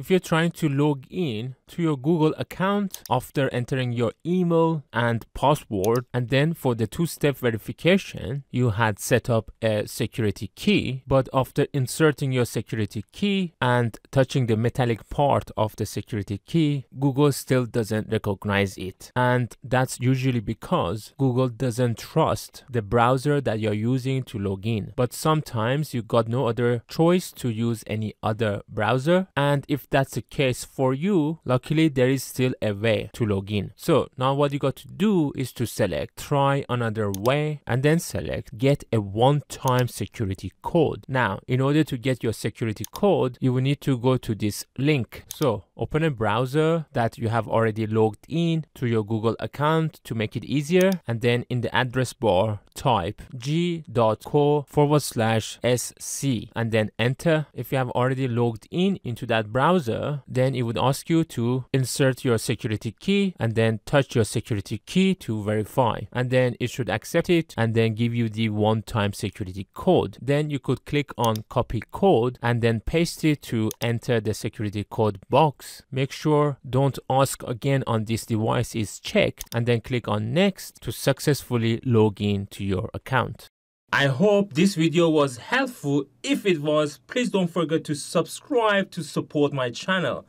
if you're trying to log in to your Google account after entering your email and password, and then for the two step verification, you had set up a security key, but after inserting your security key and touching the metallic part of the security key, Google still doesn't recognize it. And that's usually because Google doesn't trust the browser that you're using to log in. But sometimes you got no other choice to use any other browser. And if that's the case for you, luckily there is still a way to log in. So now what you got to do is to select try another way and then select get a one-time security code. Now, in order to get your security code, you will need to go to this link. So open a browser that you have already logged in to your Google account to make it easier. And then in the address bar, type g.co forward slash sc and then enter. If you have already logged in into that browser, then it would ask you to insert your security key and then touch your security key to verify. And then it should accept it and then give you the one-time security code. Then you could click on copy code and then paste it to enter the security code box. Make sure don't ask again on this device is checked and then click on next to successfully log in to your account. I hope this video was helpful. If it was, please don't forget to subscribe to support my channel.